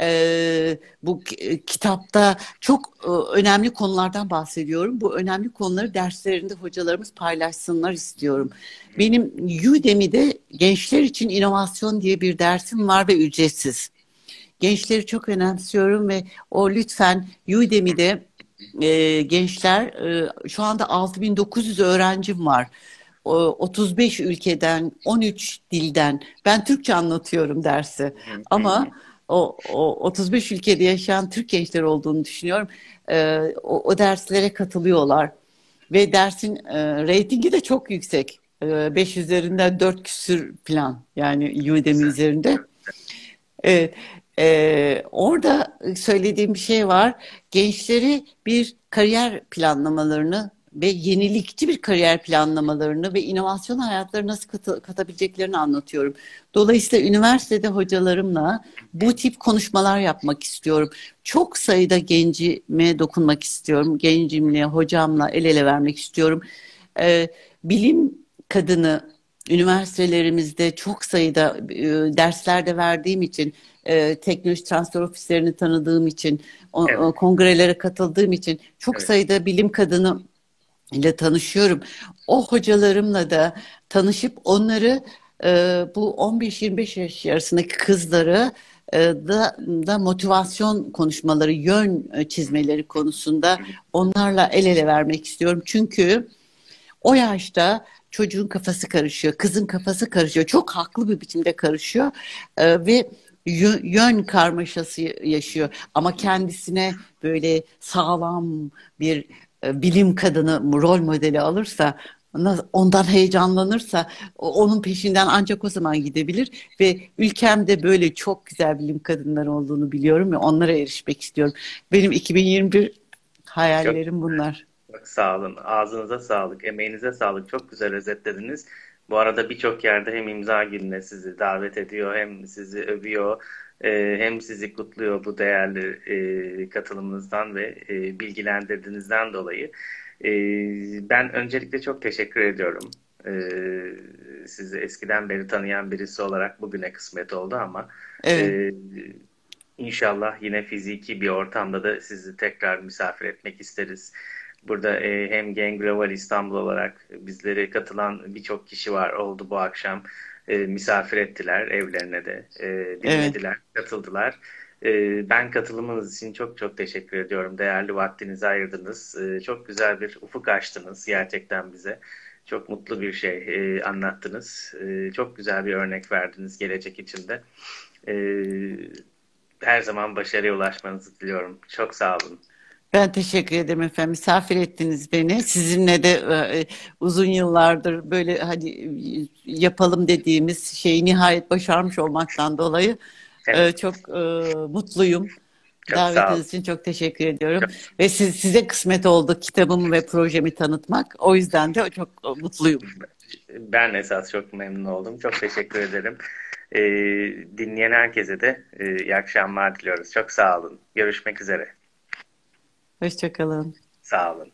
e, bu kitapta çok e, önemli konulardan bahsediyorum. Bu önemli konuları derslerinde hocalarımız paylaşsınlar istiyorum. Benim Udemy'de gençler için inovasyon diye bir dersim var ve ücretsiz. Gençleri çok önemsiyorum ve o lütfen Udemy'de e, gençler e, şu anda 6900 öğrencim var. 35 ülkeden, 13 dilden. Ben Türkçe anlatıyorum dersi. Ama o, o 35 ülkede yaşayan Türk gençler olduğunu düşünüyorum. E, o, o derslere katılıyorlar ve dersin e, reytingi de çok yüksek. 5 e, üzerinden 4 küsür plan yani Udemy üzerinde. Evet. Ee, orada söylediğim bir şey var. Gençleri bir kariyer planlamalarını ve yenilikçi bir kariyer planlamalarını ve inovasyon hayatları nasıl kat katabileceklerini anlatıyorum. Dolayısıyla üniversitede hocalarımla bu tip konuşmalar yapmak istiyorum. Çok sayıda gencime dokunmak istiyorum. Gencimle, hocamla el ele vermek istiyorum. Ee, bilim kadını üniversitelerimizde çok sayıda e, derslerde verdiğim için e, teknoloji transfer ofislerini tanıdığım için o, evet. kongrelere katıldığım için çok evet. sayıda bilim kadını ile tanışıyorum. O hocalarımla da tanışıp onları e, bu 15-25 yaş arasındaki kızları e, da, da motivasyon konuşmaları, yön çizmeleri konusunda onlarla el ele vermek istiyorum. Çünkü o yaşta çocuğun kafası karışıyor, kızın kafası karışıyor. Çok haklı bir biçimde karışıyor e, ve yön karmaşası yaşıyor. Ama kendisine böyle sağlam bir e, bilim kadını rol modeli alırsa ondan heyecanlanırsa onun peşinden ancak o zaman gidebilir ve ülkemde böyle çok güzel bilim kadınları olduğunu biliyorum ve onlara erişmek istiyorum. Benim 2021 hayallerim çok, bunlar. Çok sağ olun. Ağzınıza sağlık, emeğinize sağlık. Çok güzel özetlediniz. Bu arada birçok yerde hem imza gününe sizi davet ediyor hem sizi övüyor e, hem sizi kutluyor bu değerli e, katılımınızdan ve e, bilgilendirdiğinizden dolayı. E, ben öncelikle çok teşekkür ediyorum. E, sizi eskiden beri tanıyan birisi olarak bugüne kısmet oldu ama evet. e, inşallah yine fiziki bir ortamda da sizi tekrar misafir etmek isteriz. Burada e, hem Gen Global İstanbul olarak bizlere katılan birçok kişi var oldu bu akşam e, misafir ettiler evlerine de e, dinlediler, evet. katıldılar. E, ben katılımınız için çok çok teşekkür ediyorum. Değerli vaktinizi ayırdınız. E, çok güzel bir ufuk açtınız gerçekten bize. Çok mutlu bir şey e, anlattınız. E, çok güzel bir örnek verdiniz gelecek içinde. E, her zaman başarıya ulaşmanızı diliyorum. Çok sağ olun. Ben teşekkür ederim efendim. Misafir ettiniz beni. Sizinle de e, uzun yıllardır böyle hani yapalım dediğimiz şeyi nihayet başarmış olmaktan dolayı e, evet. e, çok e, mutluyum. Çok Davetiniz için çok teşekkür ediyorum. Çok. Ve siz, size kısmet oldu kitabımı ve projemi tanıtmak. O yüzden de çok mutluyum. Ben esas çok memnun oldum. Çok teşekkür ederim. E, dinleyen herkese de e, iyi akşamlar diliyoruz. Çok sağ olun. Görüşmek üzere. Hoşçakalın. Sağ olun.